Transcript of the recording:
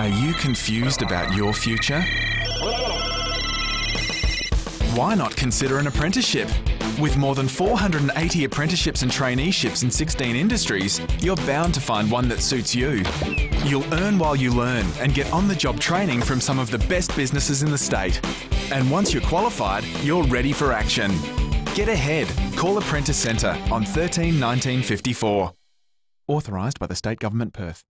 Are you confused about your future? Why not consider an apprenticeship? With more than 480 apprenticeships and traineeships in 16 industries, you're bound to find one that suits you. You'll earn while you learn and get on the job training from some of the best businesses in the state. And once you're qualified, you're ready for action. Get ahead. Call Apprentice Centre on 13 1954. Authorised by the State Government Perth.